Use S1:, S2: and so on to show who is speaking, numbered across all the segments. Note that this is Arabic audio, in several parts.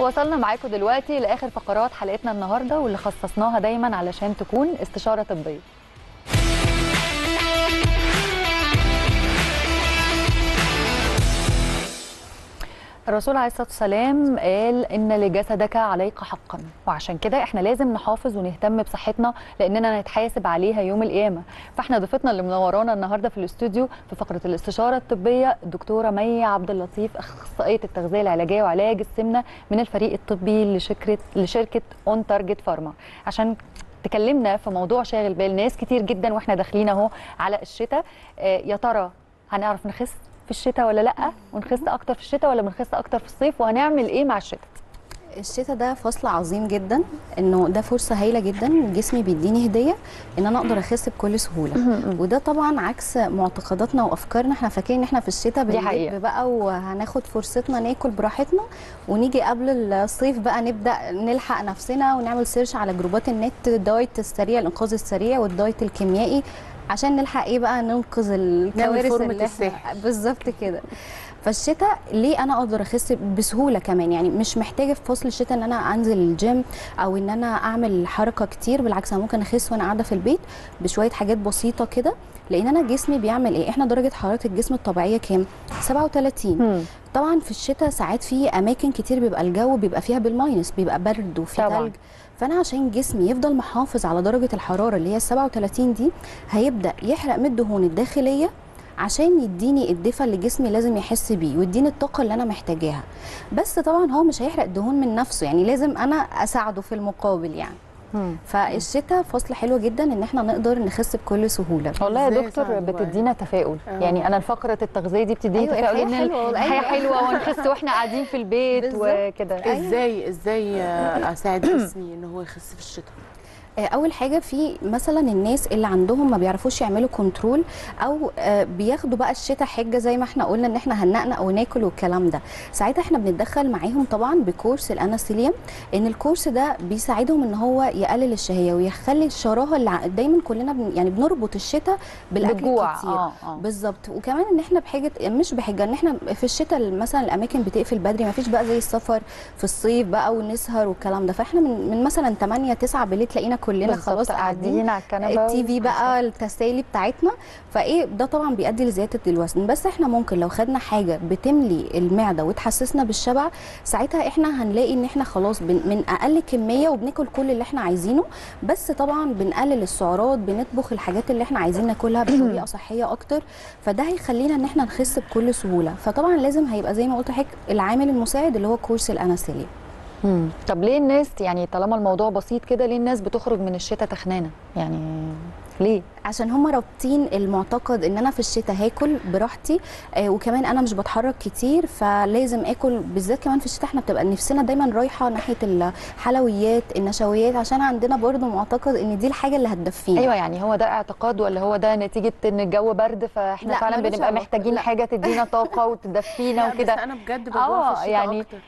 S1: وصلنا معاكم دلوقتي لآخر فقرات حلقتنا النهارده واللي خصصناها دايما علشان تكون استشارة طبية. الرسول عليه الصلاة والسلام قال إن لجسدك عليك حقا وعشان كده إحنا لازم نحافظ ونهتم بصحتنا لأننا نتحاسب عليها يوم القيامة. فإحنا ضيفتنا اللي منورانا النهارده في الاستوديو في فقرة الاستشارة الطبية الدكتورة مي عبد اللطيف أخصائية التغذية العلاجية وعلاج السمنة من الفريق الطبي لشركه لشركة On Target Pharma عشان تكلمنا في موضوع شاغل بال ناس كتير جدا وإحنا داخلين أهو على الشتاء. آه، يا ترى هنعرف نخس؟ في الشتاء ولا لأ؟ ونخس أكتر في الشتاء ولا بنخس أكتر في الصيف؟ وهنعمل إيه مع الشتاء؟
S2: الشتاء ده فصل عظيم جدا إنه ده فرصة هايلة جدا جسمي بيديني هدية إن أنا أقدر أخس بكل سهولة. وده طبعا عكس معتقداتنا وأفكارنا إحنا فاكرين ان إحنا في الشتاء. بنقلب بقى وهناخد فرصتنا ناكل براحتنا ونيجي قبل الصيف بقى نبدأ نلحق نفسنا ونعمل search على جروبات النت الدايت السريع الإنقاذ السريع والدايت الكيميائي. عشان نلحق إيه بقى؟ ننقذ الكوارث اللي
S3: الساحل.
S2: بالظبط كده. فالشتاء ليه أنا أقدر أخس بسهولة كمان؟ يعني مش محتاجة في فصل الشتاء إن أنا أنزل الجيم أو إن أنا أعمل حركة كتير بالعكس أنا ممكن أخس وأنا قاعدة في البيت بشوية حاجات بسيطة كده. لأن أنا جسمي بيعمل إيه؟ إحنا درجة حرارة الجسم الطبيعية كام؟ 37 طبعا في الشتاء ساعات في أماكن كتير بيبقى الجو بيبقى فيها بالماينس بيبقى برد وفي. ثلج فأنا عشان جسمي يفضل محافظ على درجة الحرارة اللي هي 37 دي هيبدأ يحرق من الدهون الداخلية عشان يديني الدفء اللي جسمي لازم يحس بيه ويديني الطاقة اللي أنا محتاجاها. بس طبعا هو مش هيحرق الدهون من نفسه يعني لازم أنا أساعده في المقابل يعني. فالشتاء فصل حلو جدا إن إحنا نقدر نخس بكل سهولة
S1: والله يا دكتور؟ بتدينا تفاؤل
S3: آه.
S1: يعني أنا فقره التغذية دي بتديني
S2: أيوة،
S1: تفاؤل
S2: الحياة
S1: إن
S2: حلوة،
S1: الحياة
S2: أيوة.
S1: حلوة ونخس وإحنا قاعدين في البيت. وكده
S3: إزاي إزاي آه، أساعد جسمي إن هو يخس في الشتاء
S2: أول حاجة في مثلا الناس اللي عندهم ما بيعرفوش يعملوا كنترول أو آه، بياخدوا بقى الشتاء حجة زي ما إحنا قلنا إن إحنا هننقنق وناكل والكلام ده. ساعتها إحنا بنتدخل معاهم طبعا بكورس الاناسيليوم إن الكورس ده بيساعدهم إن هو يقلل الشهية ويخلي الشراهة اللي دايما كلنا بن يعني بنربط الشتاء بالأكل
S1: بالجوع
S2: الكتير
S1: آه آه.
S2: بالظبط. وكمان إن إحنا بحاجة مش بحجه إن إحنا في الشتاء مثلا الأماكن بتقفل بدري ما فيش بقى زي السفر في الصيف بقى ونسهر والكلام ده. فإحنا من, من مثلا 8 9 بالليل تلاقينا كلنا خلاص قاعدين.
S1: على الكنبة
S2: التي في بقى التسالي بتاعتنا. فإيه ده طبعا بيؤدي لزيادة الوزن. بس إحنا ممكن لو خدنا حاجة بتملي المعدة وتحسسنا بالشبع ساعتها إحنا هنلاقي إن إحنا خلاص من أقل كمية وبناكل كل اللي إحنا عايزينه. بس طبعا بنقلل السعرات بنطبخ الحاجات اللي إحنا عايزين ناكلها بطريقة صحية أكتر. فده هيخلينا إن إحنا نخس بكل سهولة. فطبعا لازم هيبقى زي ما قلت لحضرتك العامل المساعد اللي هو كورس الاناسيليا
S1: مم. طب ليه الناس يعني طالما الموضوع بسيط كده ليه الناس بتخرج من الشتاء تخنانة يعني ليه
S2: عشان هم رابطين المعتقد إن أنا في الشتاء هاكل براحتي آه وكمان أنا مش بتحرك كتير فلازم آكل بالذات كمان في الشتاء إحنا بتبقى نفسنا دايما رايحة ناحية الحلويات النشويات عشان عندنا برضو معتقد إن دي الحاجة اللي هتدفينا
S1: أيوه يعني هو ده اعتقاد ولا هو ده نتيجة إن الجو برد فإحنا
S2: لا،
S1: فعلا بنبقى. محتاجين
S2: لا.
S1: حاجة تدينا طاقة وتدفينا وكده
S3: أنا بجد بجوع
S1: آه،
S3: في الشتاء
S1: يعني-
S3: أكتر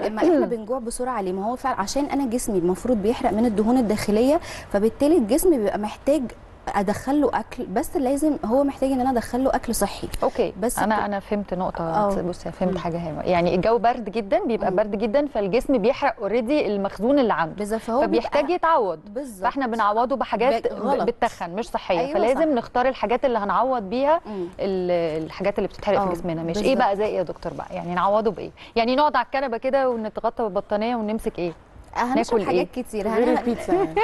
S2: ما إحنا بنجوع بسرعة ليه ما هو فعلا عشان أنا جسمي المفروض بيحرق من الدهون الداخلية فبالتالي الجسم بيبقى محتاج ادخل له أكل بس لازم هو محتاج إن أنا ادخل له أكل صحي.
S1: okay. بس
S2: أنا
S1: أنا فهمت
S2: نقطة.
S1: بصي فهمت حاجة حلوة يعني الجو برد جدا بيبقى
S2: مم.
S1: برد جدا فالجسم بيحرق already المخزون اللي عنده.
S2: بالظبط فهو
S1: فبيحتاج يتعوض.
S2: بالظبط.
S1: فإحنا بنعوضه بحاجات
S2: غلط.
S1: بتتخن مش صحية.
S2: أيوة
S1: فلازم
S2: صح.
S1: نختار الحاجات اللي هنعوض بيها
S2: مم.
S1: الحاجات اللي بتتحرق في جسمنا. مش إيه
S2: بالظبط.
S1: بقى زي إيه يا دكتور بقى؟ يعني نعوضه بإيه؟ يعني نقعد على الكنبة كده ونتغطى بالبطانية ونمسك إيه؟
S2: هنشرب
S1: ناكل
S2: حاجات
S1: إيه؟
S2: كتير.
S3: غير البيتزا. يعني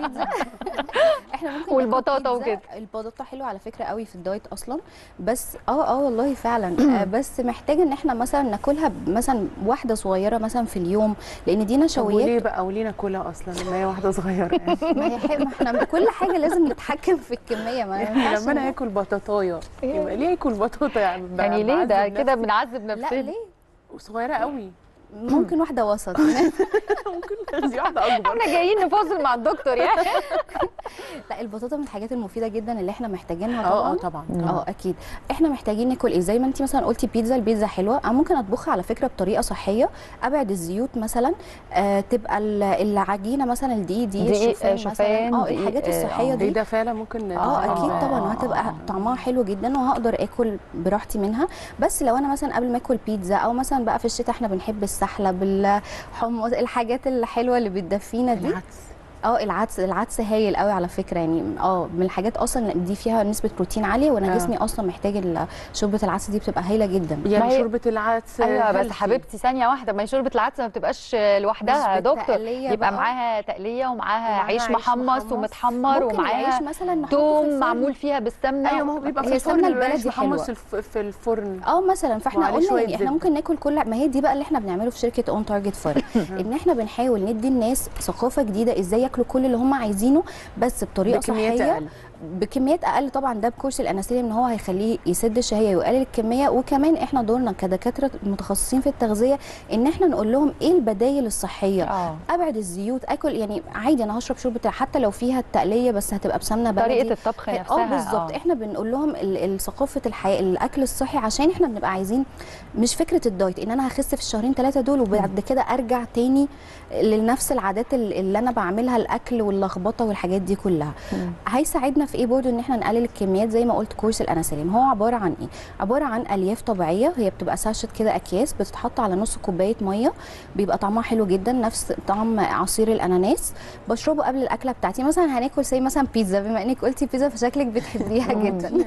S2: البيتزا. إحنا ممكن
S1: والبطاطا. وكده.
S2: البطاطا حلوة على فكرة قوي في الدايت أصلا. بس آه آه والله فعلا. آه بس محتاجه إن إحنا مثلا ناكلها مثلا واحدة صغيرة مثلا في اليوم لأن دي نشويات.
S3: وليه بقى؟ وليه ناكلها أصلا لما هي واحدة صغيرة يعني؟
S2: ما هي ما إحنا كل حاجة لازم نتحكم في الكمية. ما ينفعش
S3: لما
S2: أنا
S3: هاكل بطاطاية يبقى ليه آكل بطاطا؟ يعني
S1: يعني ليه؟ ده كده. بنعذب
S2: لا
S1: نفسنا.
S2: ليه؟
S3: وصغيره قوي.
S2: ممكن واحدة وسط.
S3: ممكن تاخدي واحدة أكبر.
S1: إحنا جايين نفاصل مع الدكتور يعني.
S2: لا البطاطا من الحاجات المفيدة جدا اللي إحنا محتاجينها
S3: آه آه
S2: طبعا.
S3: طبعا
S2: آه. أكيد. إحنا محتاجين ناكل إيه؟ زي ما انت مثلا قلتي بيتزا البيتزا حلوة. أنا ممكن أطبخها على فكرة بطريقة صحية. أبعد الزيوت مثلا. آه تبقى ال- العجينة مثلا الدقيق دي
S1: شوفان،
S2: مثلا.
S1: آه
S2: الحاجات
S1: آه،
S2: الصحية
S1: آه.
S3: دي.
S2: دي
S3: ده فعلا ممكن
S2: آه أكيد
S3: آه.
S2: طبعا. وهتبقى طعمها حلو جدا وهقدر آكل براحتي منها. بس لو أنا مثلا قبل ما اكل بيتزا أو مثلا بقى في الشتاء إحنا بنحب السمك السحلب الحمص الحاجات الحلوة اللي بتدفينا دي.
S3: العدس.
S2: آه العدس العدس هايل قوي على فكرة يعني آه من الحاجات أصلا دي فيها نسبة بروتين عالية وأنا
S3: آه.
S2: جسمي أصلا محتاج شوربة العدس دي بتبقى هايلة جدا
S3: يعني
S1: هي-
S3: شوربة العدس
S1: أيوه بس. حبيبتي ثانية واحدة ما هي شوربة العدس ما بتبقاش لوحدها يا دكتور يبقى
S2: بقى.
S1: معاها تقلية ومعاها عيش
S3: عيش
S1: محمص. ومتحمر ومعاها
S2: مثلا
S1: توم. معمول فيها بالسمنة
S3: أيوه ما هو بيبقى في العيش
S2: البلدي
S3: محمص في الفرن
S2: آه مثلا
S3: فإحنا
S2: قلنا يعني
S3: إحنا.
S2: ممكن ناكل كل ما هي دي بقى اللي إحنا بنعمله في شركة On Target Pharma إن إحنا بنحاول ندي الناس ثقافة جديدة إزاي ياكلوا كل اللي هم عايزينه بس
S3: بطريقة
S2: صحية.
S3: أقل.
S2: بكميات أقل طبعا ده بكورس الاناسيليوم إن هو هيخليه يسد الشهية ويقلل الكمية. وكمان إحنا دورنا كدكاترة متخصصين في التغذية إن إحنا نقول لهم إيه البدايل الصحية.
S1: آه.
S2: أبعد الزيوت آكل يعني عادي أنا هشرب شوربة حتى لو فيها التقلية بس هتبقى بسمنة بلدي.
S1: طريقة الطبخ نفسها
S2: آه. بالظبط إحنا بنقول لهم ثقافة الحياة الأكل الصحي عشان إحنا بنبقى عايزين مش فكرة الدايت إن أنا هخس في الشهرين ثلاثة دول وبعد كده أرجع تاني لنفس العادات ال- اللي أنا بعملها الأكل واللخبطة والحاجات دي كلها.
S1: مم.
S2: في إيه برضو ان إحنا نقلل الكميات زي ما قلت كورس الاناسيليم هو عبارة عن إيه؟ عبارة عن ألياف طبيعية هي بتبقى ساشت كده أكياس بتتحط على نص كوباية مية بيبقى طعمها حلو جدا نفس طعم عصير الأناناس. بشربه قبل الأكلة بتاعتي. مثلا هناكل زي مثلا بيتزا بما إنك قلتي بيتزا فشكلك بتحبيها. جدا.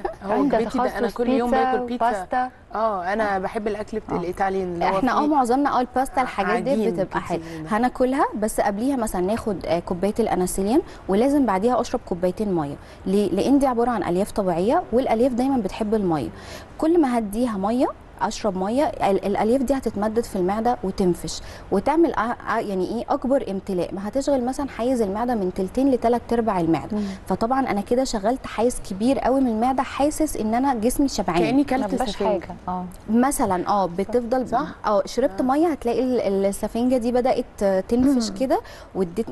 S3: بيتي ده أنا
S1: تخصص
S3: كل يوم باكل بيتزا آه أنا بحب الأكل بتاع
S1: آه.
S3: الإيطاليان اللي هو
S2: إحنا
S3: آه
S2: معظمنا آه الباستا الحاجات دي بتبقى
S3: حلوة.
S2: هناكلها بس قبليها مثلا ناخد آه، كوباية الاناسيليوم ولازم بعديها أشرب كوبايتين مية. ليه؟ لأن دي عبارة عن ألياف طبيعية والألياف دايما بتحب المية. كل ما هديها مية أشرب مية ال- الألياف دي هتتمدد في المعدة وتنفش. وتعمل يعني إيه أكبر امتلاء. ما هتشغل مثلا حيز المعدة من تلتين لثلاث أرباع المعدة. فطبعا أنا كده شغلت حيز كبير قوي من المعدة حاسس إن أنا جسمي شبعان.
S1: كأني
S3: كلت
S1: حاجة. آه.
S2: مثلا آه بتفضل
S3: صح؟
S2: آه شربت
S3: آه.
S2: مية هتلاقي ال- السفنجة دي بدأت تنفش
S1: مم.
S2: كده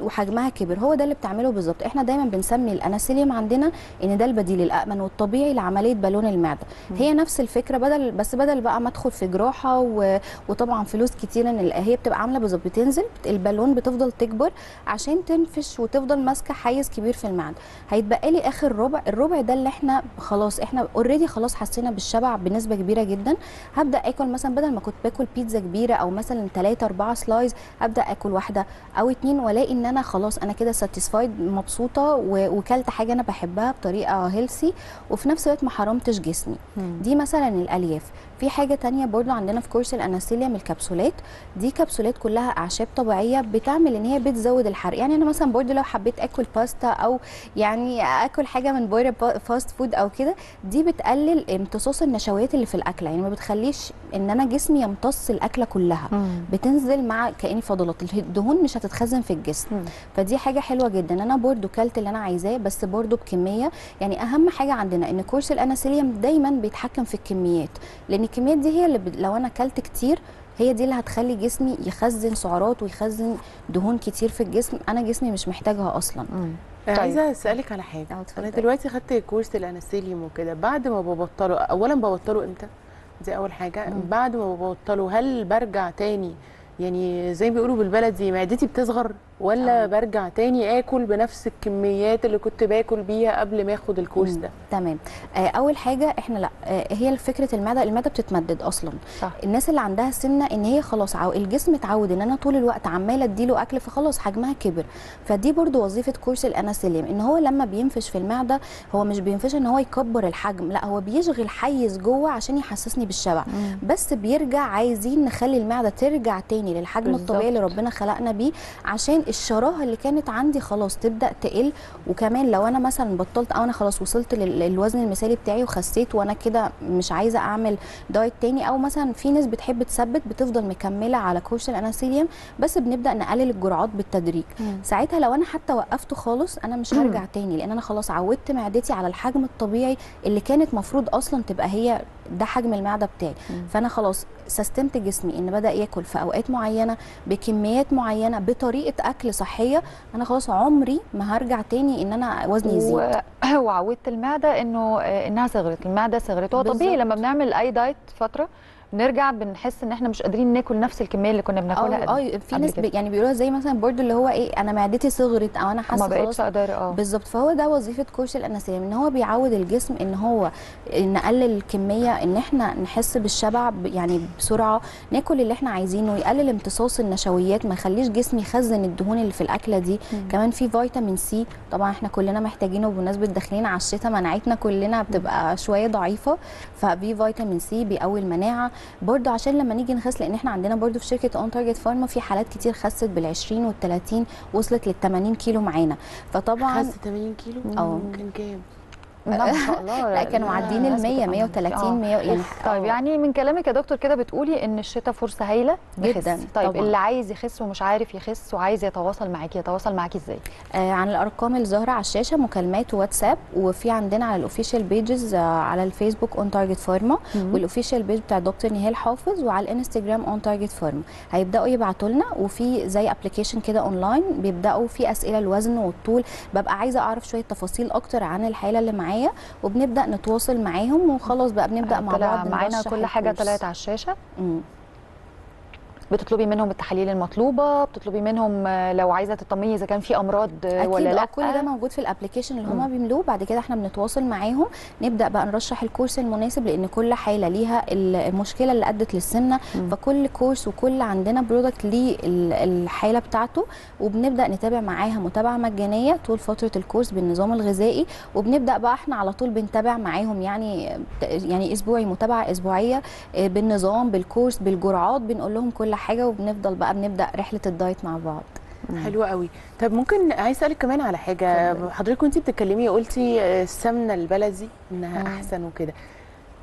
S2: وحجمها كبر هو ده اللي بتعمله بالظبط. إحنا دايما بنسمي الأناسيليوم عندنا إن ده البديل الأمن والطبيعي لعملية بالون المعدة. هي نفس الفكرة بدل بس بدل بقى ما ادخل في جراحة و... وطبعا فلوس كتير إن هي بتبقى عاملة بالظبط بتنزل البالون بتفضل تكبر عشان تنفش وتفضل ماسكة حيز كبير في المعدة. هيتبقى لي آخر ربع الربع ده اللي إحنا خلاص إحنا already خلاص حسينا بالشبع بنسبة كبيرة جدا. هبدأ آكل مثلا بدل ما كنت باكل بيتزا كبيرة أو مثلا 3 4 slice ابدا آكل واحدة أو اتنين وألاقي إن أنا خلاص أنا كده satisfied مبسوطة وكلت حاجة أنا بحبها بطريقة healthy وفي نفس الوقت ما حرمتش جسمي. دي مثلا الألياف. في حاجة تانية برضو عندنا في كورس الاناسيليوم الكبسولات. دي كبسولات كلها أعشاب طبيعية بتعمل إن هي بتزود الحرق. يعني أنا مثلا برضو لو حبيت آكل باستا أو يعني آكل حاجة من بره fast food أو كده دي بتقلل امتصاص النشويات اللي في الاكله يعني ما بتخليش إن أنا جسمي يمتص الأكلة كلها.
S1: مم.
S2: بتنزل مع كأني فضلات. الدهون مش هتتخزن في الجسم.
S1: مم.
S2: فدي حاجة حلوة جدا. أنا برضو كلت اللي أنا عايزاه بس برضو بكمية. يعني أهم حاجة عندنا إن كورس الاناسيليوم دايما بيتحكم في الكميات. لأن الكميات دي هي اللي ب... لو أنا كلت كتير هي دي اللي هتخلي جسمي يخزن سعرات ويخزن دهون كتير في الجسم أنا جسمي مش محتاجها أصلا
S1: مم.
S3: طيب.
S1: طيب.
S3: عايزة أسألك على
S2: حاجة
S3: آه
S2: أنا.
S3: دلوقتي خدت كورس الأنستيليوم وكده بعد ما ببطله اولا ببطله إمتى دي أول حاجة
S2: مم.
S3: بعد ما ببطله هل برجع تاني يعني زي ما بيقولوا بالبلدي معدتي بتصغر ولا
S2: آه.
S3: برجع تاني آكل بنفس الكميات اللي كنت باكل بيها قبل ما آخد الكورس. ده
S2: تمام آه أول حاجة إحنا لأ آه هي فكرة المعدة المعدة بتتمدد أصلا
S1: صح
S2: الناس اللي عندها سمنة إن هي خلاص عو... الجسم اتعود إن أنا طول الوقت عمالة أديله أكل فخلاص حجمها كبر فدي برضو وظيفة كورس الاناسيليم إن هو لما بينفش في المعدة هو مش بينفش إن هو يكبر الحجم لأ هو بيشغل حيز جوه عشان يحسسني بالشبع
S1: مم.
S2: بس بيرجع عايزين نخلي المعدة ترجع تاني للحجم
S1: بالظبط.
S2: الطبيعي اللي ربنا خلقنا بيه عشان الشراهة اللي كانت عندي خلاص تبدأ تقل. وكمان لو أنا مثلا بطلت أو أنا خلاص وصلت لل- للوزن المثالي بتاعي وخسيت وأنا كده مش عايزة أعمل دايت تاني أو مثلا في ناس بتحب تثبت بتفضل مكملة على كورس الاناسيليوم بس بنبدأ نقلل الجرعات بالتدريج.
S1: مم.
S2: ساعتها لو أنا حتى وقفته خالص أنا مش هرجع تاني لأن أنا خلاص عودت معدتي على الحجم الطبيعي اللي كانت مفروض أصلا تبقى هي ده حجم المعدة بتاعي
S1: مم.
S2: فأنا خلاص سستمت جسمي إن بدأ ياكل في أوقات معينة بكميات معينة بطريقة أكل صحية أنا خلاص عمري ما هرجع تاني إن أنا وزني يزيد
S1: و... وعودت المعدة إنه آه، إنها صغرت المعدة صغرت هو طبيعي. لما بنعمل أي دايت فترة بنرجع بنحس إن إحنا مش قادرين ناكل نفس الكمية اللي كنا بناكلها
S2: آه
S1: قبل
S2: آه في ناس يعني بيقولوها زي مثلا برضو اللي هو إيه أنا معدتي صغرت أو أنا حاسة
S1: ما بقتش
S2: خلاص.
S1: أقدر آه.
S2: بالظبط. فهو ده وظيفة كورس الاناسيليم إن هو بيعود الجسم إن هو نقلل الكمية إن إحنا نحس بالشبع يعني بسرعة ناكل اللي إحنا عايزينه يقلل امتصاص النشويات ما يخليش جسمي يخزن الدهون اللي في الأكلة دي.
S1: مم.
S2: كمان في فيتامين C طبعا إحنا كلنا محتاجينه بمناسبة داخلين على الشتاء مناعتنا كلنا بتبقى شوية ضعيفة ففي فيتامين C بيقوي المناعة. برضو عشان لما نيجي نخس لأن إحنا عندنا برضو في شركة On Target Pharma في حالات كتير خست بال 20 وال 30 وصلت لل 80 كيلو معانا. فطبعا
S3: خس 80 كيلو؟
S2: آه.
S3: كان كام؟
S1: لا ما شاء الله
S2: لا كانوا معديين ال
S1: الناس
S2: 100
S1: بتبقى-
S2: 130
S1: آه.
S2: 100 يعني
S1: طيب. يعني من كلامك يا دكتور كده بتقولي إن الشتاء فرصة هايلة.
S2: جداً،
S1: طيب
S2: طبعاً.
S1: اللي عايز يخس ومش عارف يخس وعايز يتواصل معاكي يتواصل معاكي إزاي
S2: آه عن الأرقام اللي ظاهرة على الشاشة مكالمات واتساب وفي عندنا على ال official pages آه على الفيسبوك On Target Pharma وال official page بتاع دكتور نهال حافظ وعلى الانستجرام On Target Pharma هيبدأوا يبعتوا لنا وفي زي application كده اونلاين بيبدأوا في أسئلة الوزن والطول ببقى عايزة أعرف شوية تفاصيل أكتر عن الحالة اللي معايا وبنبدأ نتواصل معاهم وخلاص بقى بنبدأ مع بعض
S1: معانا كل
S2: حاجة.
S1: طلعت على
S2: الشاشة.
S1: بتطلبي منهم التحاليل المطلوبة بتطلبي منهم آه، لو عايزة تطمني إذا كان في أمراض آه،
S2: أكيد
S1: ولا لأ.
S2: كل ده موجود في ال application
S1: اللي.
S2: هما بيملوه. بعد كده إحنا بنتواصل معاهم. نبدأ بقى نرشح الكورس المناسب لأن كل حالة ليها ال- المشكلة اللي أدت
S1: للسمنة.
S2: فكل كورس وكل عندنا product ليه ال- الحالة بتاعته. وبنبدأ نتابع معاها متابعة مجانية طول فترة الكورس بالنظام الغذائي. وبنبدأ بقى إحنا على طول بنتابع معاهم يعني يعني أسبوعي متابعة أسبوعية آه، بالنظام بالكورس بالجرعات. بنقول لهم كل حاجة وبنفضل بقى بنبدأ رحلة الدايت مع بعض.
S3: حلو قوي. طب ممكن عايز أسألك كمان على
S2: حاجة.
S3: حضرتك وانت بتتكلمي قلتي آه، السمنة البلدي إنها
S1: مم.
S3: أحسن وكده.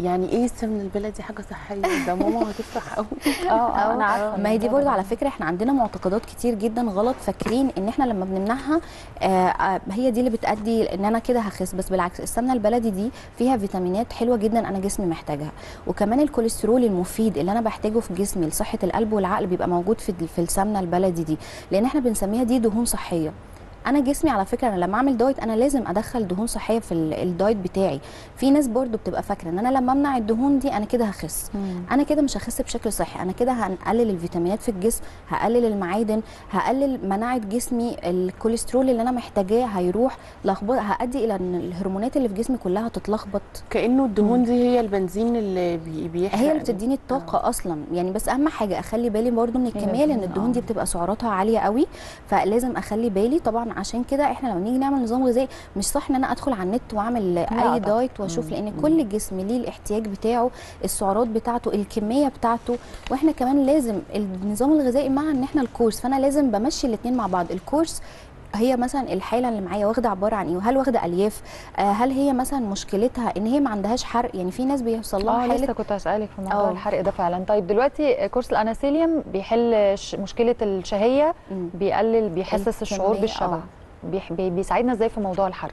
S3: يعني إيه السمنه البلدي حاجة صحية. ده ماما هتفرح قوي
S1: أه أنا عارفة
S2: ما هي دي
S1: ده.
S2: على فكرة إحنا عندنا معتقدات كتير جدا غلط. فاكرين إن إحنا لما بنمنعها آه، آه، هي دي اللي بتأدي إن أنا كده هخس. بس بالعكس السمنة البلدي دي فيها فيتامينات حلوة جدا أنا جسمي محتاجها. وكمان الكوليسترول المفيد اللي أنا بحتاجه في جسمي لصحة القلب والعقل بيبقى موجود في في السمنة البلدي دي. لأن إحنا بنسميها دي دهون صحية. أنا جسمي على فكرة أنا لما اعمل diet أنا لازم ادخل دهون صحية في ال- ال diet بتاعي. في ناس برضو بتبقى فاكرة إن أنا لما امنع الدهون دي أنا كده هخس.
S1: مم.
S2: أنا كده مش هخس بشكل صحي. أنا كده هنقلل الفيتامينات في الجسم هقلل المعادن هقلل مناعة جسمي الكوليسترول اللي أنا محتاجاه هيروح لخبط هأدي إلى إن الهرمونات اللي في جسمي كلها تتلخبط
S3: كأنه الدهون دي هي البنزين اللي بي- بيحرق.
S2: هي اللي بتديني الطاقة أصلا. يعني بس أهم حاجة أخلي بالي برضو من الكمية لأن
S1: الدهون،
S2: الدهون دي
S1: آه.
S2: بتبقى سعراتها عالية قوي فلازم أخلي بالي. طبعا عشان كده إحنا لما نيجي نعمل نظام غذائي مش صح ان أنا ادخل على النت واعمل اي. diet واشوف
S1: مم.
S2: لأن كل جسم ليه الاحتياج بتاعه السعرات بتاعته الكمية بتاعته وإحنا كمان لازم النظام الغذائي مع ان إحنا الكورس فانا لازم بمشي الاثنين مع بعض الكورس هي مثلا الحالة اللي معايا واخدة عبارة عن إيه وهل واخدة ألياف آه هل هي مثلا مشكلتها إن هي ما عندهاش حرق يعني في ناس بيوصل لها
S1: آه
S2: حالة
S1: لسه كنت هسألك في موضوع
S2: آه.
S1: الحرق ده فعلا طيب دلوقتي كورس الاناسيليوم بيحل مشكلة
S2: الشهية.
S1: بيقلل بيحسس الشعور بالشبع
S2: آه.
S1: بيساعدنا إزاي في موضوع الحرق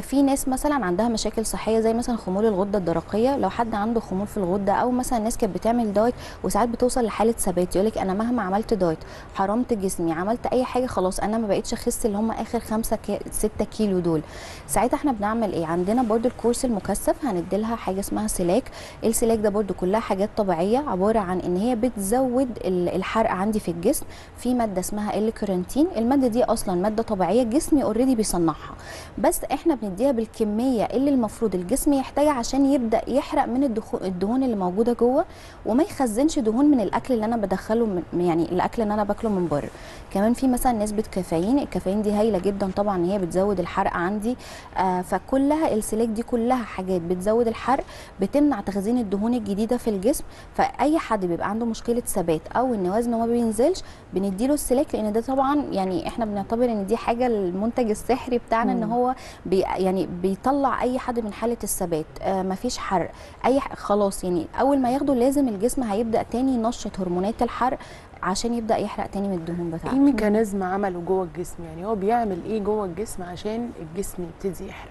S2: في ناس مثلا عندها مشاكل صحية زي مثلا خمول الغدة الدرقية. لو حد عنده خمول في الغدة أو مثلا ناس كانت بتعمل diet وساعات بتوصل لحالة ثبات يقول لك أنا مهما عملت diet حرمت جسمي عملت أي حاجة خلاص أنا ما بقتش أخس اللي هم آخر 5 كي 6 كيلو دول. ساعتها إحنا بنعمل إيه؟ عندنا برضو الكورس المكثف هنديلها حاجة اسمها سلاك. السلاك ده برضو كلها حاجات طبيعية عبارة عن إن هي بتزود ال- الحرق عندي في الجسم. في مادة اسمها الكارنتين المادة دي أصلا مادة طبيعية جسمي already بيصنعها. بس إحنا بنديها بالكمية اللي المفروض الجسم يحتاجها عشان يبدأ يحرق من الدهون اللي موجودة جوه وما يخزنش دهون من الأكل اللي أنا بدخله من يعني الأكل اللي أنا باكله من بره كمان في مثلا نسبة كافيين الكافيين دي هايلة جدا طبعا ان هي بتزود الحرق عندي آه فكلها السلاك دي كلها حاجات بتزود الحرق بتمنع تخزين الدهون الجديدة في الجسم فأي حد بيبقى عنده مشكلة ثبات أو إن وزنه ما بينزلش بنديله السلاك لأن ده طبعا يعني إحنا بنعتبر إن دي حاجة المنتج السحري بتاعنا إن
S1: مم.
S2: هو بي يعني بيطلع أي حد من حالة الثبات آه مفيش حرق أي خلاص يعني أول ما ياخده لازم الجسم هيبدأ تاني ينشط هرمونات الحرق عشان يبدأ يحرق تاني من الدهون
S3: إيه
S2: بتاعته
S3: mechanism عمله جوه الجسم يعني هو بيعمل إيه جوه الجسم عشان الجسم يبتدي يحرق؟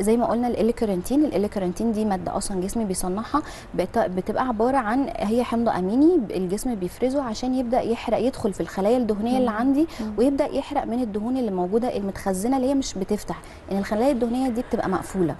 S2: زي ما قلنا ال L-carnitine ال L-carnitine دي مادة أصلا جسمي بيصنعها بت- بتبقى عبارة عن هي حمض أميني الجسم بيفرزه عشان يبدأ يحرق يدخل في الخلايا الدهنية اللي عندي ويبدأ يحرق من الدهون اللي موجودة المتخزنة اللي هي مش بتفتح إن الخلايا الدهنية دي بتبقى مقفولة.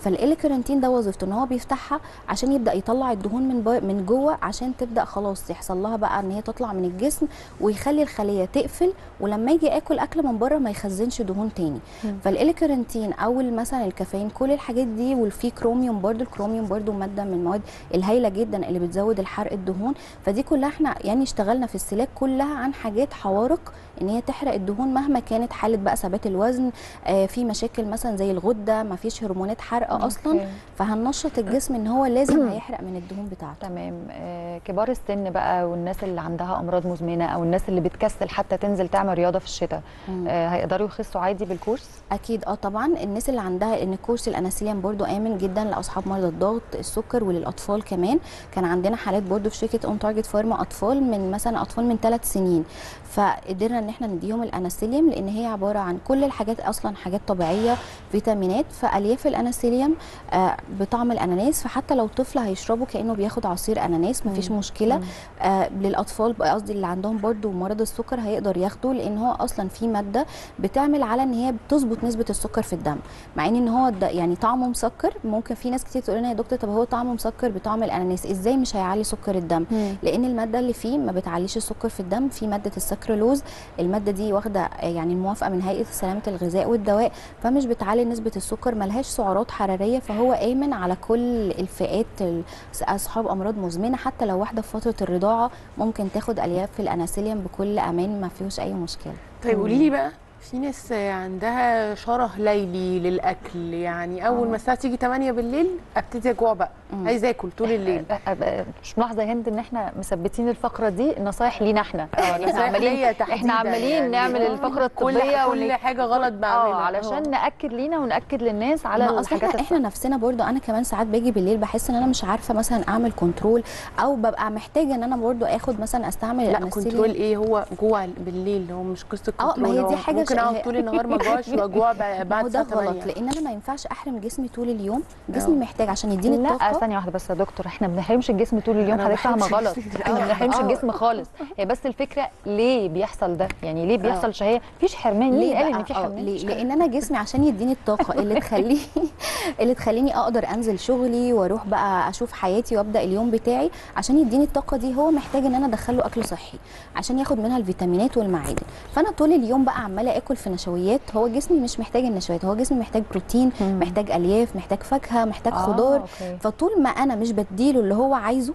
S2: فالاليكارنتين ده وظيفته إن هو بيفتحها عشان يبدأ يطلع الدهون من من جوه عشان تبدأ خلاص يحصل لها بقى إن هي تطلع من الجسم ويخلي الخلية تقفل ولما يجي اكل أكل من بره ما يخزنش دهون تاني. فالاليكارنتين أو مثلا الكافيين كل الحاجات دي وفي كروميوم برضو الكروميوم برضو مادة من المواد الهائله جدا اللي بتزود الحرق الدهون. فدي كلها إحنا يعني اشتغلنا في السلاك كلها عن حاجات حوارق إن هي تحرق الدهون مهما كانت حالة بقى ثبات الوزن آه في مشاكل مثلا زي الغدة ما فيش هرمونات حرق
S1: أصلا.
S2: فهننشط الجسم إن هو لازم هيحرق من الدهون بتاعته.
S1: تمام. آه، كبار السن بقى والناس اللي عندها أمراض مزمنة أو الناس اللي بتكسل حتى تنزل تعمل رياضة في الشتاء آه، هيقدروا يخسوا عادي بالكورس؟
S2: أكيد. آه طبعا الناس اللي عندها إن كورس الاناسيليم برضو آمن جدا لأصحاب مرضى الضغط السكر وللأطفال كمان. كان عندنا حالات برضو في شركة اون تارجت فارما أطفال من مثلا أطفال من ثلاث سنين فقدرنا إن إحنا نديهم الاناسيليم لأن هي عبارة عن كل الحاجات أصلا حاجات طبيعية فيتامينات فألياف الاناسيليم آه بطعم الأناناس فحتى لو طفل هيشربه كأنه بياخد عصير أناناس مفيش مشكلة. آه للأطفال قصدي اللي عندهم برضو مرض السكر هيقدر ياخده لأن هو أصلا في مادة بتعمل على إن هي بتظبط نسبة السكر في الدم. مع إن هو يعني طعمه مسكر ممكن في ناس كتير تقول لنا يا دكتور طب هو طعمه مسكر بطعم الأناناس إزاي مش هيعلي سكر الدم؟ لأن المادة اللي فيه ما بتعليش السكر في الدم في مادة السكرلوز المادة دي واخدة يعني موافقة من هيئة سلامة الغذاء والدواء فمش بتعلي نسبة السكر ملهاش سعرات حرارية فهو آمن على كل الفئات ال- أصحاب أمراض مزمنة حتى لو واحدة في فترة الرضاعة ممكن تاخد ألياف الاناسيليم بكل أمان ما فيهوش أي مشكلة.
S3: طيب قولي لي بقى في ناس عندها شره ليلي للأكل يعني أول ما الساعة تيجي 8 بالليل أبتدي أجوع بقى
S2: مم.
S3: عايزة آكل طول الليل
S1: آه، آه، مش ملاحظة يا هند إن إحنا مثبتين الفقرة دي نصايح لينا إحنا إحنا
S3: نصايح
S1: عمالين إحنا عمالين
S3: يعني.
S1: نعمل
S3: الفقرة
S1: الطبية
S3: كل
S1: ون-
S3: حاجة غلط بعملها
S1: آه علشان نأكد لينا ونأكد للناس على الحاجات
S2: إحنا,
S1: إحنا.
S2: نفسنا برضو أنا كمان ساعات باجي بالليل بحس إن أنا مش عارفة مثلا أعمل control أو ببقى محتاجة إن أنا برضو آخد مثلا أستعمل
S3: لا. control إيه هو جوع بالليل هو مش قصة
S2: آه، ما
S3: control
S2: هي دي
S3: هو
S2: حاجة
S3: ممكن
S2: أقعد
S3: طول النهار ما اجوعش
S2: وأجوع
S3: بعد
S2: هو ده
S3: الساعة
S2: غلط
S3: 8
S2: لأن أنا ما ينفعش أحرم جسمي طول اليوم. جسمي. محتاج عشان يديني
S1: لا
S2: الطاقة.
S1: ثانية واحدة بس يا دكتور إحنا ما بنحرمش الجسم طول اليوم حضرتك
S3: فاهمة
S1: غلط. إحنا ما. بنحرمش. الجسم خالص. هي بس الفكرة ليه بيحصل ده؟ يعني ليه بيحصل شهية؟ مفيش حرمان.
S2: ليه
S1: قال؟ إن في حرمان؟
S2: ليه؟ لأن أنا جسمي عشان يديني الطاقة. اللي تخليني اللي تخليني أقدر أنزل شغلي وأروح بقى أشوف حياتي وأبدأ اليوم بتاعي عشان يديني الطاقة دي. هو محتاج إن أنا أدخله أكل صحي عشان ياخد منها الفيتامينات والمعادن. فأنا طول اليوم بقى عمالة اكل في نشويات هو جسمي مش محتاج النشويات هو جسمي محتاج بروتين
S1: مم.
S2: محتاج ألياف محتاج فاكهة محتاج
S1: آه،
S2: خضار
S1: okay.
S2: فطول ما أنا مش بديله اللي هو عايزه.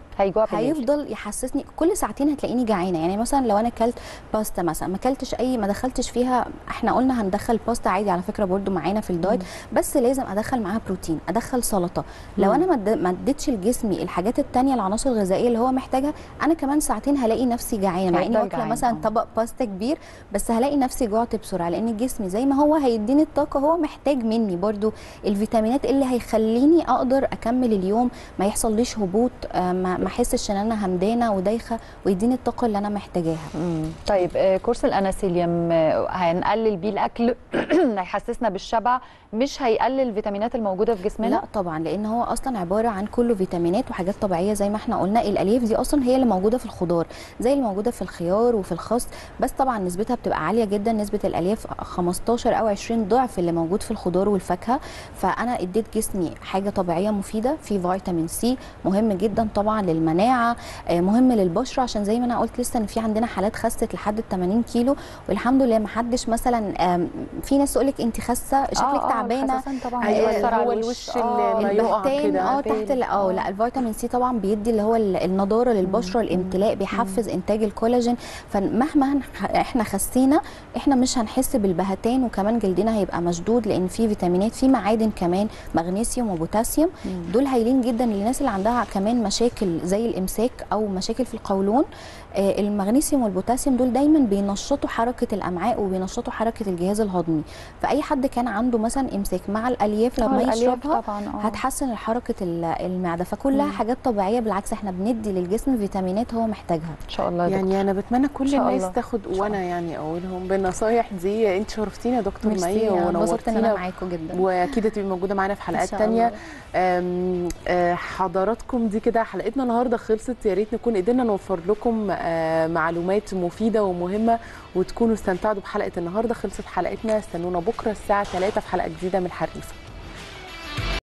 S2: هيفضل يحسسني كل ساعتين هتلاقيني جعانة يعني مثلا لو أنا أكلت باستا مثلا ما أكلتش أي ما دخلتش فيها إحنا قلنا هندخل باستا عادي على فكرة برضو معانا في ال diet بس لازم أدخل معاها بروتين أدخل سلطة لو
S1: مم.
S2: أنا ما اد- ما اديتش لجسمي الحاجات التانية العناصر الغذائية اللي هو محتاجها أنا كمان ساعتين هلاقي نفسي جعانة مع إني
S1: واكلة
S2: مثلا. طبق باستا كبير بس هلاقي نفسي جوعت بسرعة لأن جسمي زي ما هو هيديني الطاقة هو محتاج مني برضو. الفيتامينات اللي هيخليني أقدر أكمل اليوم ما يحصليش هبوط آه، ما أحسش إن أنا همدانة ودايخة ويديني الطاقة اللي أنا محتاجاها.
S1: طيب آه، كورس الأناسيليوم آه، هنقلل بيه الأكل؟ هيحسسنا بالشبع؟ مش هيقلل الفيتامينات الموجودة في جسمنا؟
S2: لا طبعا لأن هو أصلا عبارة عن كله فيتامينات وحاجات طبيعية زي ما إحنا قلنا. الألياف دي أصلا هي اللي موجودة في الخضار زي اللي موجودة في الخيار وفي الخس بس طبعا نسبتها بتبقى عالية جدا نسبة الألياف 15 أو 20 ضعف اللي موجود في الخضار والفاكهة. فأنا اديت جسمي حاجة طبيعية مفيدة في فيتامين C مهم جدا طبعا للمناعة آه، مهم للبشرة. عشان زي ما أنا قلت لسه إن في عندنا حالات خست لحد ال 80 كيلو. والحمد لله ما حدش مثلا في ناس تقول لك انت خاسه شكلك
S1: آه، آه،
S2: تعبانه
S1: طبعا
S3: اللي
S1: على الوش آه،
S3: اللي ما يقع كده.
S1: آه.
S2: تحت آه لا الفيتامين C طبعا بيدي اللي هو ال- النضارة للبشرة الامتلاء بيحفز إنتاج الكولاجين. فمهما إحنا خسينا إحنا مش هنحس بالبهتان وكمان جلدنا هيبقى مشدود لأن في فيتامينات في معادن كمان مغنيسيوم وبوتاسيوم. دول هايلين جدا للناس اللي عندها كمان مشاكل زي الإمساك أو مشاكل في القولون. المغنيسيوم والبوتاسيوم دول دايما بينشطوا حركة الأمعاء وبينشطوا حركة الجهاز الهضمي. فأي حد كان عنده مثلا إمساك مع الألياف
S1: آه،
S2: لما
S1: الألياف
S2: يشربها
S1: آه.
S2: هتحسن حركة ال- المعدة. فكلها
S1: مم.
S2: حاجات طبيعية بالعكس إحنا بندي للجسم فيتامينات هو محتاجها.
S1: إن شاء الله يا دكتور.
S3: يعني أنا بتمنى كل الناس
S1: الله.
S3: تاخد وأنا يعني اولهم بالنصايح دي. انت شرفتينا يا دكتور مي ونورتينا.
S2: معاكم جدا.
S3: وأكيد هتبقي موجودة معانا في حلقات آه، حضراتكم دي كده حلقتنا النهارده خلصت. يا ريت نكون قدرنا نوفر لكم آه، معلومات مفيدة ومهمة وتكونوا استمتعتوا بحلقة النهارده. خلصت حلقتنا استنونا بكرة الساعة 3 في حلقة جديدة من الحريفه